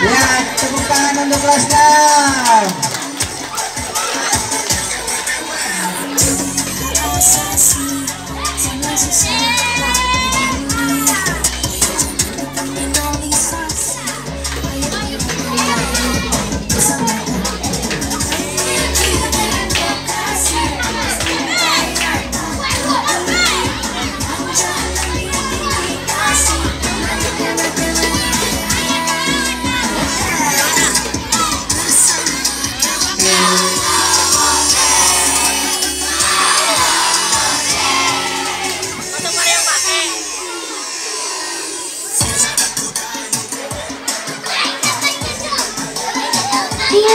Ya, tepuk tangan untuk kelas 6. Ayo, ulang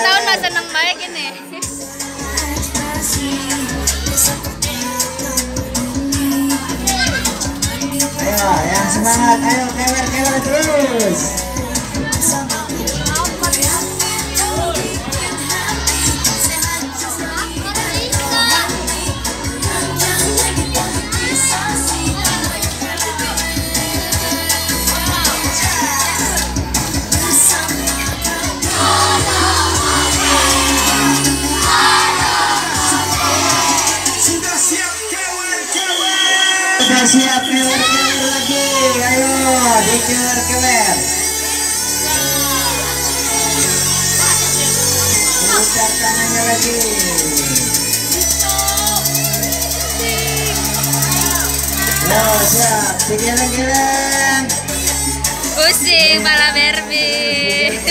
tahun mah seneng banget ini. Ayo, yang semangat. Ayo, kewer, kewer siap kewer, kewer lagi. Ayo, dikewer, kewer. Putar tangannya lagi. Yo, siap. Digeleng-geleng. Pusing malah Barbie.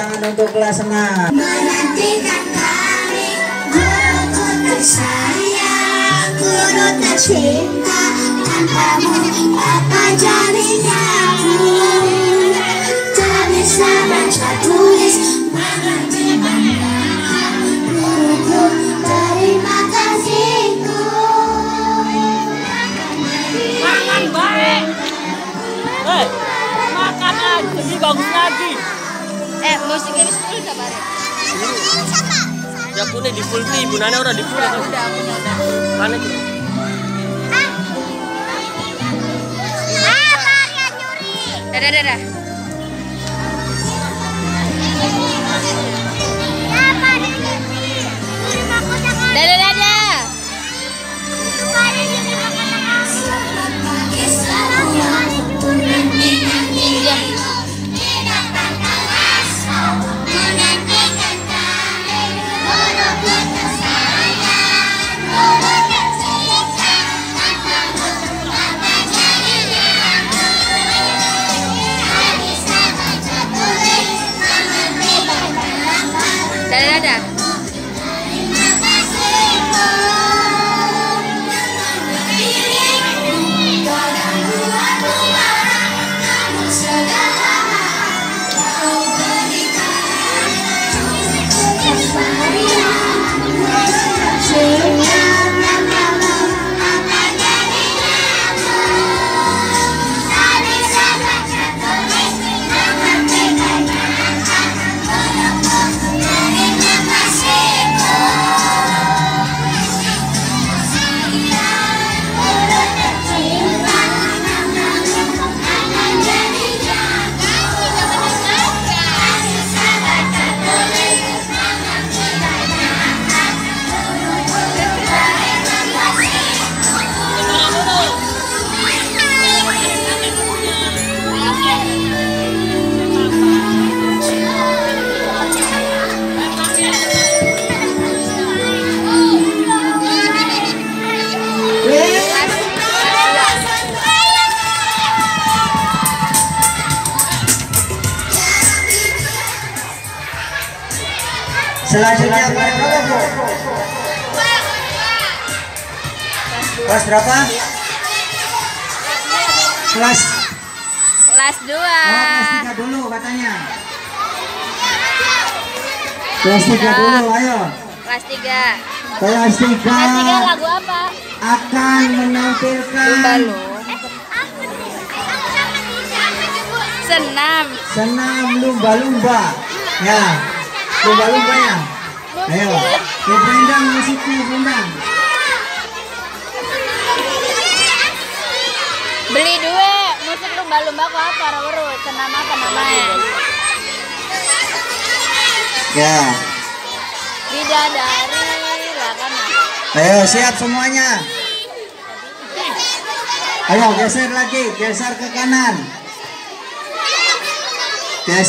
Tangan untuk kelas 6. Menantikan kami Guruku tersayang Guru tercinta Tanpamu apa jadinya Tak bisa baca tulis Mengerti mana Guruku terima kasihku Makan baik. Hei, makan aja lebih bagus lagi. Eh musiknya wis full gak bare? Ya punya di full nih, bunanya udah di full. Udah udah punya udah. Mana tuh? Dadah dadah. Dadah Selanjutnya kelas berapa, Bu? Kelas berapa? Kelas Kelas 2. Oh, kelas tiga dulu katanya. Kelas tiga dulu, ayo. Kelas 3. Kelas tiga Kelas 3 lagu apa? akan menampilkan Lumba lo. Senam. senam lumba-lumba. Ya, lumba-lumbanya. Ayo, ke Brendang musiknya Brendang. Beli dua. Musik lumba-lumba kok apa? Rawuru. Senam apa namanya? Ya, Bidadari. Lah kan. ayo siap semuanya. Ayo geser lagi, geser ke kanan. Geser